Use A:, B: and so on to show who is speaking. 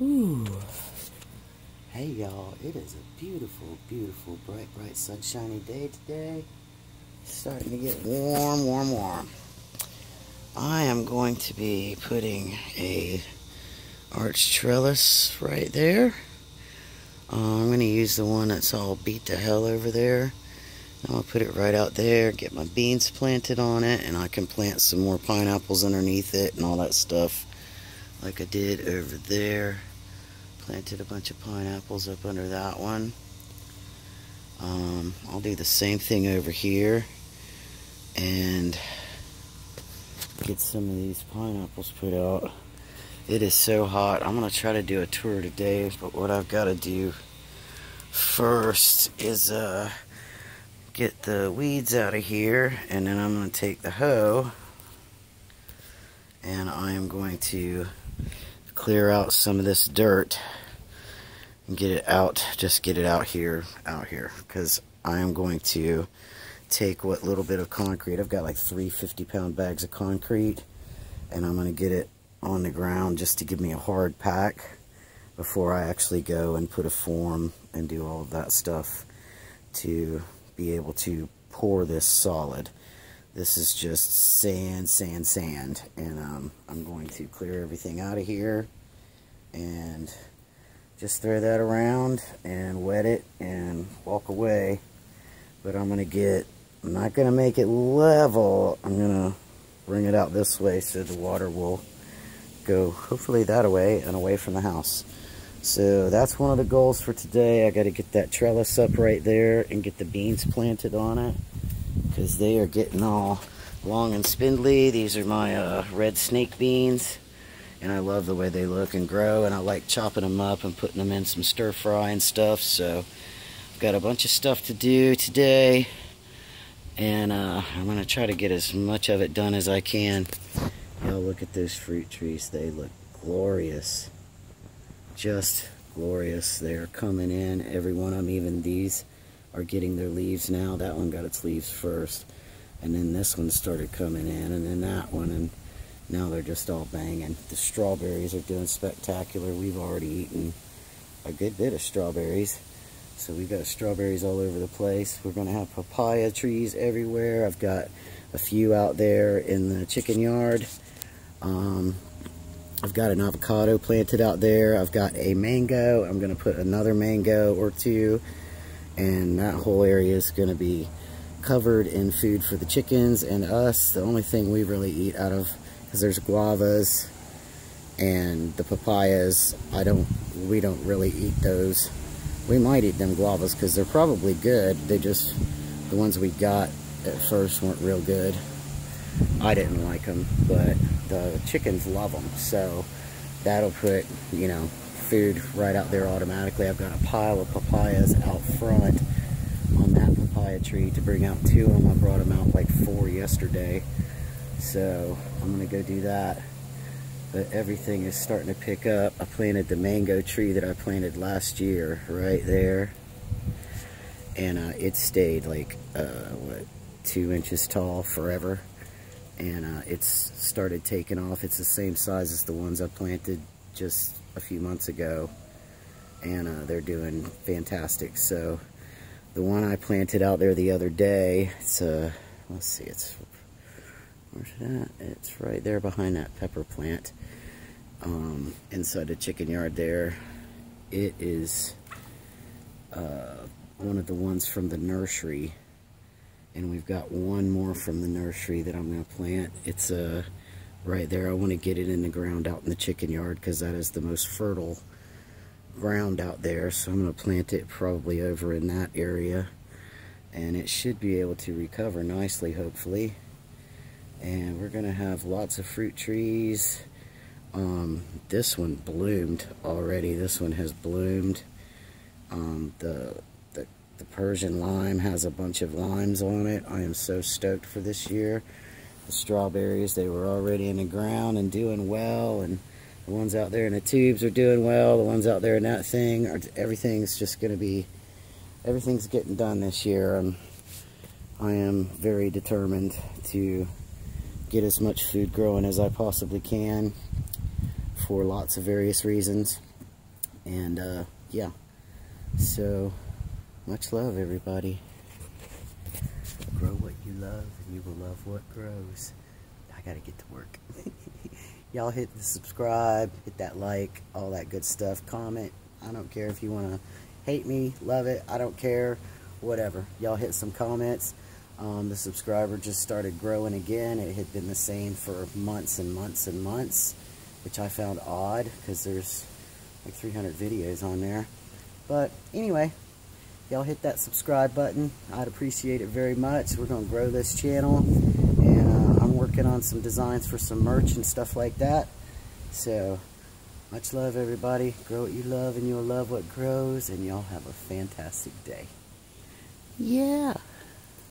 A: Ooh. Hey y'all, it is a beautiful, beautiful, bright, bright, sunshiny day today. starting to get warm, warm, warm. I am going to be putting a arch trellis right there. Uh, I'm going to use the one that's all beat to hell over there. I'm going to put it right out there, get my beans planted on it, and I can plant some more pineapples underneath it and all that stuff like I did over there. Planted a bunch of pineapples up under that one. Um, I'll do the same thing over here and get some of these pineapples put out. It is so hot. I'm going to try to do a tour today, but what I've got to do first is uh, get the weeds out of here, and then I'm going to take the hoe and I am going to clear out some of this dirt and get it out just get it out here out here. Because I am going to take what little bit of concrete I've got like three 50 pound bags of concrete and I'm going to get it on the ground just to give me a hard pack before I actually go and put a form and do all of that stuff to be able to pour this solid this is just sand, sand, sand. And um, I'm going to clear everything out of here and just throw that around and wet it and walk away. But I'm going to get, I'm not going to make it level. I'm going to bring it out this way so the water will go hopefully that away and away from the house. So that's one of the goals for today. I got to get that trellis up right there and get the beans planted on it because they are getting all long and spindly. These are my uh, red snake beans and I love the way they look and grow and I like chopping them up and putting them in some stir fry and stuff so I've got a bunch of stuff to do today and uh, I'm gonna try to get as much of it done as I can. Y'all look at those fruit trees they look glorious. Just glorious. They're coming in every one of them even these are getting their leaves now. That one got its leaves first. And then this one started coming in, and then that one, and now they're just all banging. The strawberries are doing spectacular. We've already eaten a good bit of strawberries. So we've got strawberries all over the place. We're going to have papaya trees everywhere. I've got a few out there in the chicken yard. Um, I've got an avocado planted out there. I've got a mango. I'm going to put another mango or two and that whole area is going to be covered in food for the chickens and us. The only thing we really eat out of, because there's guavas and the papayas, I don't, we don't really eat those. We might eat them guavas because they're probably good. They just, the ones we got at first weren't real good. I didn't like them, but the chickens love them. So that'll put, you know, food right out there automatically. I've got a pile of papayas out front on that papaya tree to bring out two of them. I brought them out like four yesterday. So I'm going to go do that. But everything is starting to pick up. I planted the mango tree that I planted last year right there. And uh, it stayed like, uh, what, two inches tall forever. And uh, it's started taking off. It's the same size as the ones I planted just a few months ago and uh, they're doing fantastic. So the one I planted out there the other day it's uh let's see it's where's that it's right there behind that pepper plant. Um, inside the chicken yard there. It is uh, one of the ones from the nursery and we've got one more from the nursery that I'm going to plant. It's a uh, right there. I want to get it in the ground out in the chicken yard because that is the most fertile ground out there. So I'm going to plant it probably over in that area. And it should be able to recover nicely, hopefully. And we're going to have lots of fruit trees. Um, this one bloomed already. This one has bloomed. Um, the, the, the Persian lime has a bunch of limes on it. I am so stoked for this year the strawberries. They were already in the ground and doing well. And the ones out there in the tubes are doing well. The ones out there in that thing, are, everything's just going to be, everything's getting done this year. I'm, I am very determined to get as much food growing as I possibly can for lots of various reasons. And uh, yeah, so much love, everybody. Love, and you will love what grows. I gotta get to work. Y'all hit the subscribe, hit that like, all that good stuff. Comment. I don't care if you want to hate me, love it. I don't care. Whatever. Y'all hit some comments. Um, the subscriber just started growing again. It had been the same for months and months and months, which I found odd because there's like 300 videos on there. But anyway, y'all hit that subscribe button. I'd appreciate it very much. We're going to grow this channel and uh, I'm working on some designs for some merch and stuff like that. So, much love everybody. Grow what you love and you'll love what grows and y'all have a fantastic day. Yeah.